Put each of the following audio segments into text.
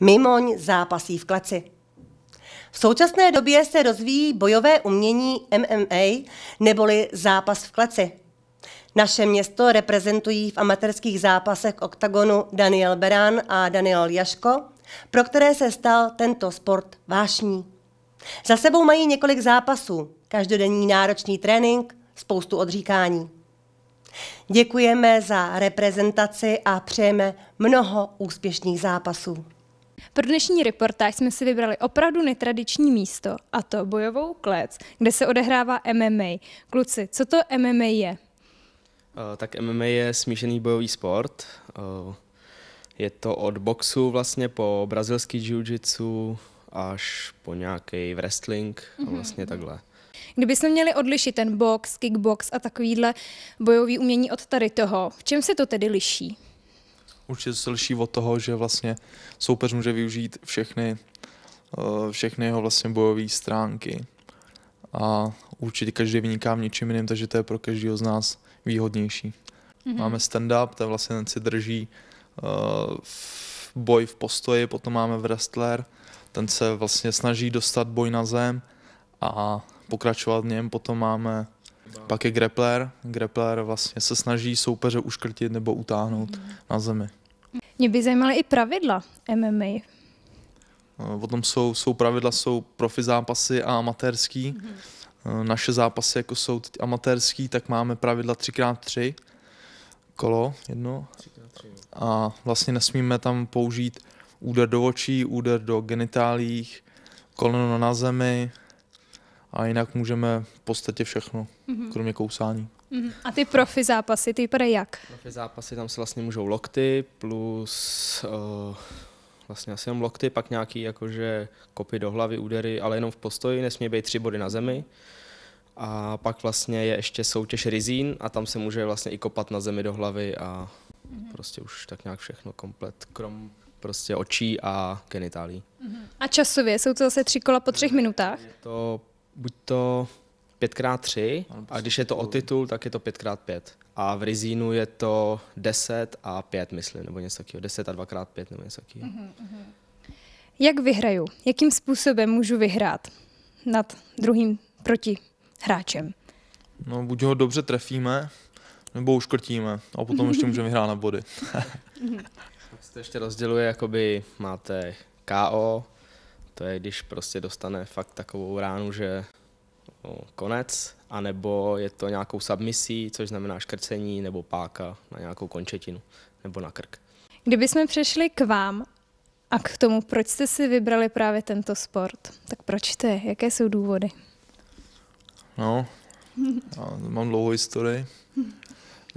Mimoň zápasí v kleci. V současné době se rozvíjí bojové umění MMA neboli zápas v kleci. Naše město reprezentují v amatérských zápasech oktagonu Daniel Beran a Daniel Jaško, pro které se stal tento sport vášní. Za sebou mají několik zápasů, každodenní náročný trénink, spoustu odříkání. Děkujeme za reprezentaci a přejeme mnoho úspěšných zápasů. Pro dnešní reportáž jsme si vybrali opravdu netradiční místo, a to bojovou klec, kde se odehrává MMA. Kluci, co to MMA je? Uh, tak MMA je smíšený bojový sport. Uh, je to od boxu vlastně po brazilský jiu-jitsu až po nějaký wrestling a mhm, vlastně mm-hmm. takhle. Kdybychom měli odlišit ten box, kickbox a takovýhle bojový umění od tady toho, v čem se to tedy liší? Určitě se liší od toho, že vlastně soupeř může využít všechny, eh, všechny jeho vlastně bojové stránky. A určitě každý vyniká v něčím jiným, takže to je pro každého z nás výhodnější. Mm-hmm. Máme stand-up, je vlastně ten si drží uh, boj v postoji, potom máme wrestler, ten se vlastně snaží dostat boj na zem a pokračovat v něm. Potom máme, pak je grappler. Grappler vlastně se snaží soupeře uškrtit nebo utáhnout mm. na zemi. Mě by zajímaly i pravidla MMA. Potom jsou, jsou pravidla, jsou profi zápasy a amatérský. Mm. Naše zápasy, jako jsou teď amatérský, tak máme pravidla 3x3 kolo jedno. A vlastně nesmíme tam použít úder do očí, úder do genitálích, koleno na zemi, a jinak můžeme v podstatě všechno, mm-hmm. kromě kousání. Mm-hmm. A ty profi zápasy, ty vypadají jak? Profi zápasy, tam se vlastně můžou lokty plus uh, vlastně asi jenom lokty, pak nějaký jakože kopy do hlavy, údery, ale jenom v postoji, nesmí být tři body na zemi. A pak vlastně je ještě soutěž rizín a tam se může vlastně i kopat na zemi do hlavy a mm-hmm. prostě už tak nějak všechno komplet, krom prostě očí a genitálí. Mm-hmm. A časově jsou to zase tři kola po třech minutách? Je to buď to 5x3 a když je to o titul, tak je to 5x5. A v Rizínu je to 10 a 5, myslím, nebo něco takového. 10 a 2x5 nebo něco takového. Uh-huh, Jak vyhraju? Jakým způsobem můžu vyhrát nad druhým proti hráčem? No, buď ho dobře trefíme, nebo uškrtíme a potom ještě můžeme vyhrát na body. tak se to ještě rozděluje, jakoby máte KO, to je, když prostě dostane fakt takovou ránu, že no, konec, anebo je to nějakou submisí, což znamená škrcení nebo páka na nějakou končetinu nebo na krk. Kdybychom přešli k vám a k tomu, proč jste si vybrali právě tento sport, tak proč jste? Jaké jsou důvody? No, já mám dlouhou historii.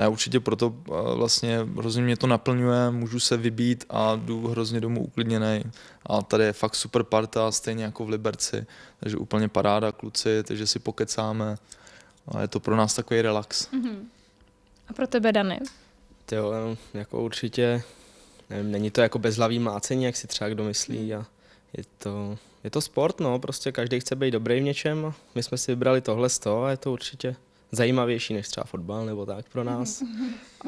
Ne, určitě proto vlastně hrozně mě to naplňuje, můžu se vybít a jdu hrozně domů uklidněný. A tady je fakt super parta, stejně jako v Liberci, takže úplně paráda kluci, takže si pokecáme a je to pro nás takový relax. Mm-hmm. A pro tebe, Dany? Jo, jako určitě, nevím, není to jako bezhlavý mácení, jak si třeba kdo myslí a je to, je to sport, no, prostě každý chce být dobrý v něčem. My jsme si vybrali tohle z toho a je to určitě zajímavější než třeba fotbal nebo tak pro nás.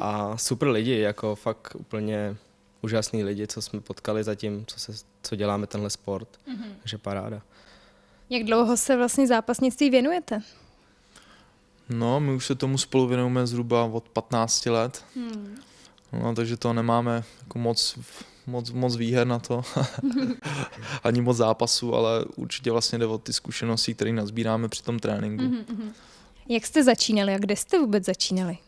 A super lidi, jako fakt úplně úžasný lidi, co jsme potkali zatím, co, se, co děláme tenhle sport. Mm-hmm. Takže paráda. Jak dlouho se vlastně zápasnictví věnujete? No, my už se tomu spolu věnujeme zhruba od 15 let. Hmm. No, takže to nemáme jako moc, moc, moc výher na to, ani moc zápasů, ale určitě vlastně jde o ty zkušenosti, které nazbíráme při tom tréninku. Mm-hmm. Jak jste začínali a kde jste vůbec začínali?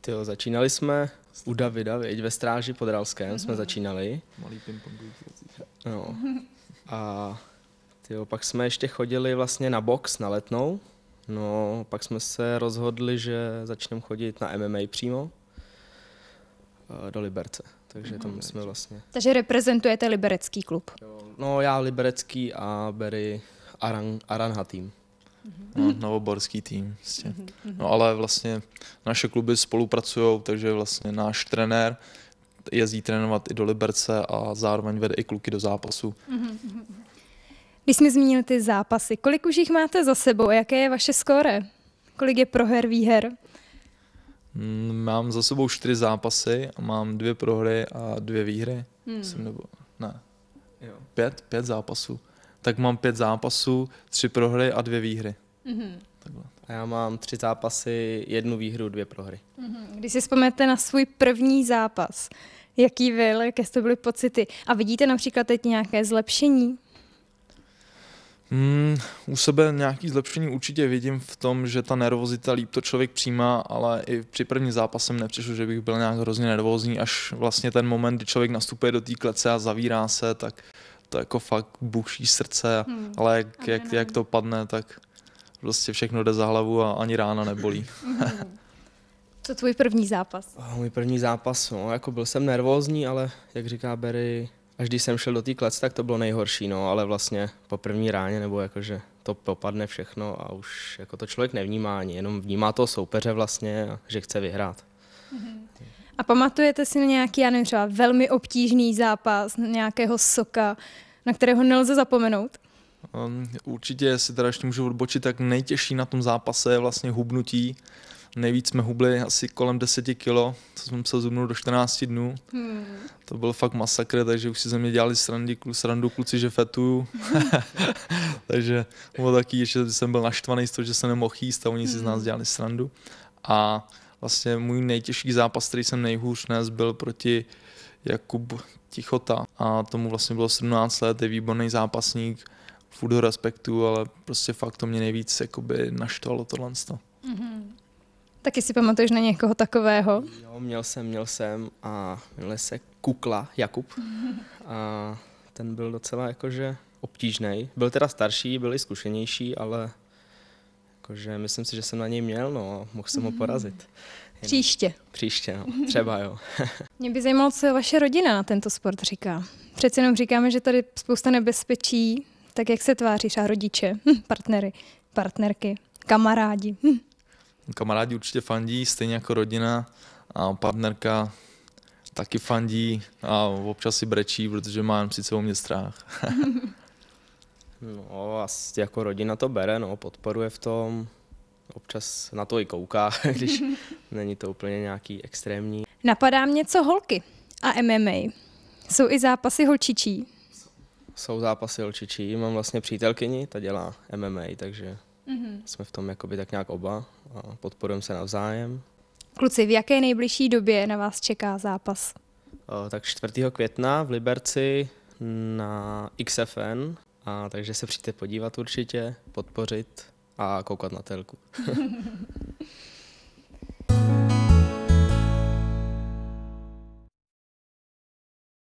Tyjo, začínali jsme u Davida, věď, ve stráži pod Ralském mm-hmm. jsme mhm. začínali. Malý ping No. A tyjo, pak jsme ještě chodili vlastně na box, na letnou. No, pak jsme se rozhodli, že začneme chodit na MMA přímo do Liberce. Takže tam jsme vlastně... Takže reprezentujete liberecký klub? No, já liberecký a Berry Aran, Aranha tým no, novoborský tým. Vlastně. No ale vlastně naše kluby spolupracují, takže vlastně náš trenér jezdí trénovat i do Liberce a zároveň vede i kluky do zápasu. Když jsme zmínili ty zápasy, kolik už jich máte za sebou jaké je vaše skóre? Kolik je proher, výher? Mm, mám za sebou čtyři zápasy a mám dvě prohry a dvě výhry. Hmm. Myslím, nebo ne. Jo. Pět, pět zápasů. Tak mám pět zápasů, tři prohry a dvě výhry. Takhle. A já mám tři zápasy, jednu výhru, dvě prohry. Když si vzpomenete na svůj první zápas, jaký byl, jaké to byly pocity a vidíte například teď nějaké zlepšení? Hmm, u sebe nějaký zlepšení určitě vidím v tom, že ta nervozita líp to člověk přijímá, ale i při první zápasem nepřišlo, že bych byl nějak hrozně nervózní, až vlastně ten moment, kdy člověk nastupuje do té klece a zavírá se, tak to jako fakt buší srdce, hmm. ale jak, jak, jak to padne, tak prostě všechno jde za hlavu a ani rána nebolí. Co tvůj první zápas? Oh, můj první zápas, no, jako byl jsem nervózní, ale jak říká Berry, až když jsem šel do té klece, tak to bylo nejhorší, no, ale vlastně po první ráně, nebo jakože to popadne všechno a už jako to člověk nevnímá ani, jenom vnímá toho soupeře vlastně, a že chce vyhrát. A pamatujete si na nějaký, já nevím, třeba velmi obtížný zápas, nějakého soka, na kterého nelze zapomenout? Um, určitě, jestli teda ještě můžu odbočit, tak nejtěžší na tom zápase je vlastně hubnutí. Nejvíc jsme hubli asi kolem 10 kilo, co jsem se zubnul do 14 dnů. Hmm. To byl fakt masakr, takže už si ze mě dělali srandy, srandu kluci, že fetuju. takže bylo taky, že jsem byl naštvaný z toho, že se nemohl jíst a oni si z nás dělali srandu. A vlastně můj nejtěžší zápas, který jsem nejhůř nes, byl proti Jakub Tichota. A tomu vlastně bylo 17 let, je výborný zápasník, furt ho respektu, ale prostě fakt to mě nejvíc jakoby naštvalo tohle. Taky si pamatuješ na někoho takového? Jo, měl jsem, měl jsem a jmenuje se Kukla Jakub a ten byl docela jakože obtížný. Byl teda starší, byl i zkušenější, ale jakože myslím si, že jsem na něj měl, no, a mohl jsem ho porazit. Jenom Příště. Příště, no, třeba jo. Mě by zajímalo, co vaše rodina na tento sport říká. Přece jenom říkáme, že tady spousta nebezpečí, tak jak se tváří třeba rodiče, hm, partnery, partnerky, kamarádi. Hm. Kamarádi určitě fandí, stejně jako rodina a partnerka taky fandí a občas si brečí, protože má při sebou mě strach. No, asi jako rodina to bere, no, podporuje v tom. Občas na to i kouká, když není to úplně nějaký extrémní. Napadá mě co holky a MMA. Jsou i zápasy holčičí. Jsou zápasy holčičí, mám vlastně přítelkyni, ta dělá MMA, takže mm-hmm. jsme v tom jakoby tak nějak oba a podporujeme se navzájem. Kluci, v jaké nejbližší době na vás čeká zápas? O, tak 4. května v Liberci na XFN, a takže se přijďte podívat určitě, podpořit a koukat na telku.